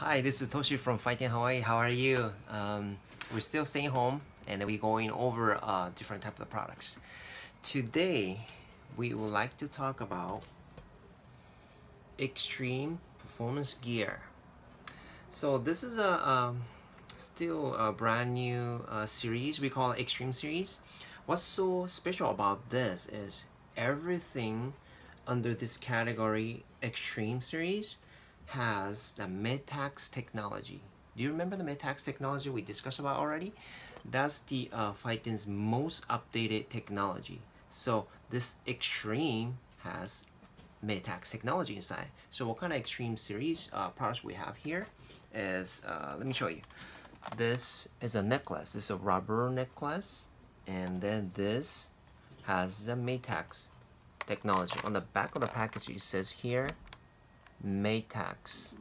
Hi, this is Toshi from Phiten Hawaii. How are you? Um, we're still staying home and we're going over uh, different type of products. Today, we would like to talk about extreme performance gear. So this is a um, still a brand new uh, series. We call it Extreme Series. What's so special about this is everything under this category Extreme Series has the Metax technology. Do you remember the Metax technology we discussed about already? That's the uh, Phiten's most updated technology. So this Extreme has Metax technology inside. So what kind of Extreme series uh, products we have here is, uh, let me show you. This is a necklace. This is a rubber necklace. And then this has the Metax technology. On the back of the package it says here Metax.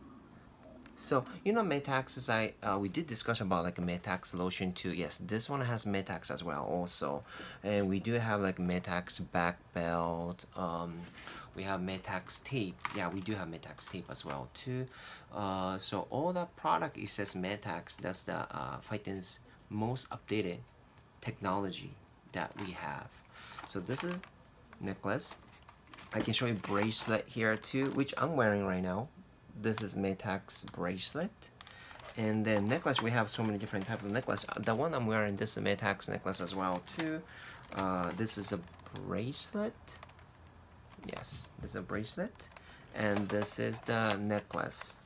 So you know Metax is I uh, we did discuss about like a Metax lotion too. Yes, this one has Metax as well also, and we do have like Metax back belt. Um, we have Metax tape. Yeah, we do have Metax tape as well too. Uh, so all that product it says Metax. That's the uh, most updated technology that we have. So this is necklace. I can show you bracelet here too, which I'm wearing right now. This is Metax bracelet. And then necklace, we have so many different type of necklace. The one I'm wearing, this is a Metax necklace as well too. Uh, this is a bracelet. Yes, this is a bracelet. And this is the necklace.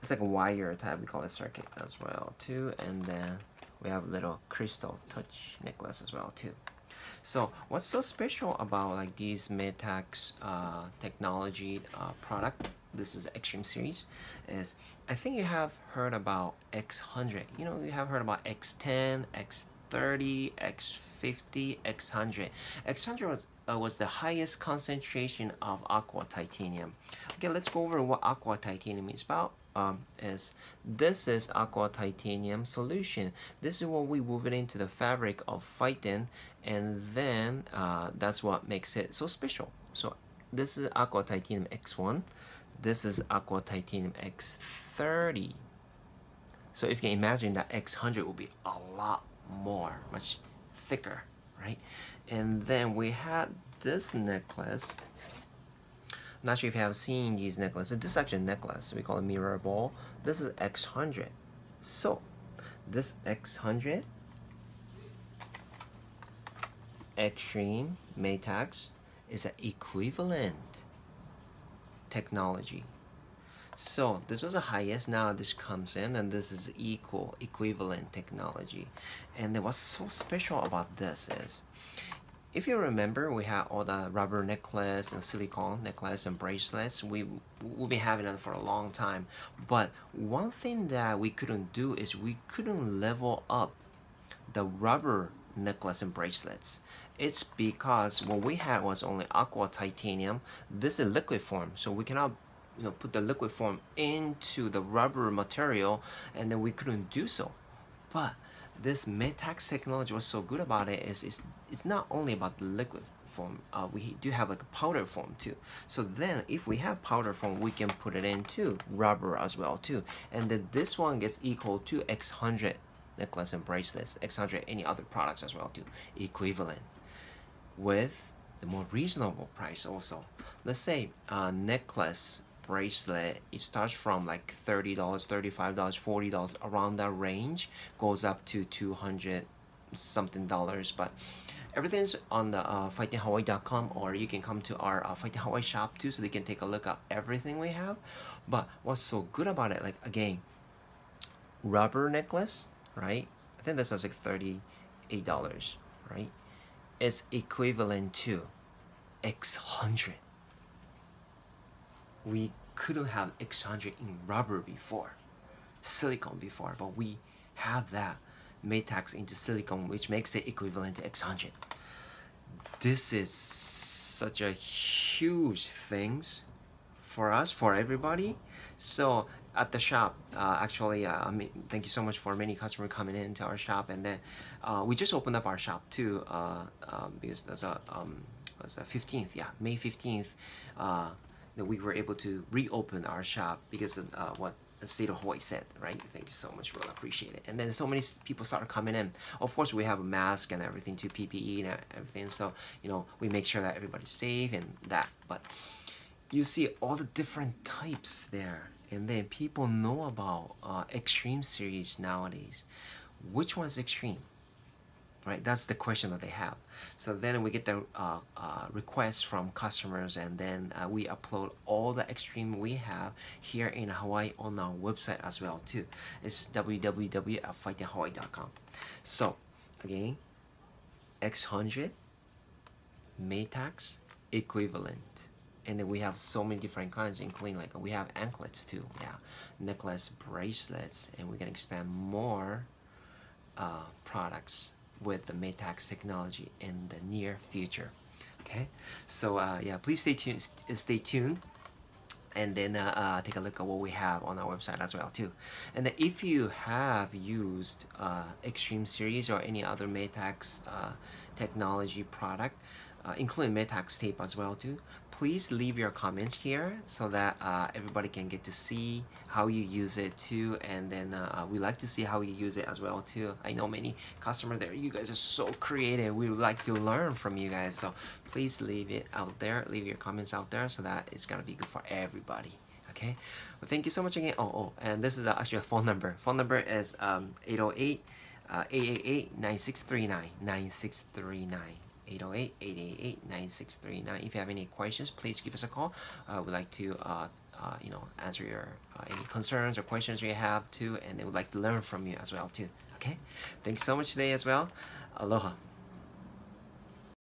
It's like a wire type, we call it circuit as well too. And then we have little crystal touch necklace as well too. So what's so special about like these Metax uh, technology uh, product, this is Extreme Series, is I think you have heard about X100. You know, you have heard about X10, X30, X50, X100. X100 was, uh, was the highest concentration of aqua titanium. Okay, let's go over what aqua titanium is about um, is this is aqua titanium solution. This is what we move it into the fabric of Phiten and then uh, that's what makes it so special. So this is aqua titanium X1. This is aqua titanium X30. So if you can imagine that X100 will be a lot more, much thicker, right? And then we had this necklace not sure if you have seen these necklaces. This is actually a necklace. We call it mirror ball. This is X100. So, this X100 Extreme Metax is an equivalent technology. So this was the highest, now this comes in and this is equal, equivalent technology. And what's so special about this is, if you remember, we had all the rubber necklace and silicone necklace and bracelets. We we've been having them for a long time. But one thing that we couldn't do is we couldn't level up the rubber necklace and bracelets. It's because what we had was only aqua titanium. This is liquid form, so we cannot you know put the liquid form into the rubber material and then we couldn't do so. But this Metax technology was so good about it is it's, it's not only about the liquid form, uh, we do have like a powder form too. So then if we have powder form, we can put it into rubber as well too. And then this one gets equal to X100 necklace and bracelets, X100 any other products as well too, equivalent with the more reasonable price also. Let's say a necklace bracelet it starts from like $30 $35 $40 around that range goes up to 200 something dollars but everything's on the uh, phitenhawaii.com or you can come to our uh, Phiten hawaii shop too so they can take a look at everything we have. But what's so good about it like again rubber necklace right? I think this was like 38 dollars right? It's equivalent to x100 we couldn't have X100 in rubber before, silicone before, but we have that Metax into silicone, which makes it equivalent to X100. This is such a huge things for us, for everybody. So at the shop, uh, actually, uh, I mean, thank you so much for many customers coming into our shop, and then uh, we just opened up our shop too, uh, um, because that's a um, the 15th, yeah, May 15th that we were able to reopen our shop because of uh, what the state of Hawaii said, right? Thank you so much, really appreciate it. And then so many people started coming in. Of course, we have a mask and everything to PPE and everything. So, you know, we make sure that everybody's safe and that. But you see all the different types there. And then people know about uh, Extreme series nowadays. Which one's Extreme? Right? That's the question that they have. So then we get the uh, uh, requests from customers and then uh, we upload all the extreme we have here in Hawaii on our website as well too. It's www.phitenhawaii.com. So again, X100, Metax, equivalent. And then we have so many different kinds, including like we have anklets too, yeah, necklace, bracelets, and we can expand more uh, products with the Metax technology in the near future. Okay, so uh, yeah, please stay tuned. Stay tuned and then uh, uh, take a look at what we have on our website as well too. And if you have used uh, Extreme Series or any other Metax uh, technology product, uh, including Metax tape as well too, please leave your comments here so that uh, everybody can get to see how you use it too and then uh, we like to see how you use it as well too. I know many customers there you guys are so creative. We would like to learn from you guys. So please leave it out there leave your comments out there so that it's gonna be good for everybody okay? Well thank you so much again. Oh, oh and this is uh, actually a phone number. Phone number is um, 808 uh, 888 9639 9639 808-888-9639. If you have any questions, please give us a call. Uh, we'd like to uh, uh, you know, answer your uh, any concerns or questions you have too, and they would like to learn from you as well too. Okay, thanks so much today as well. Aloha.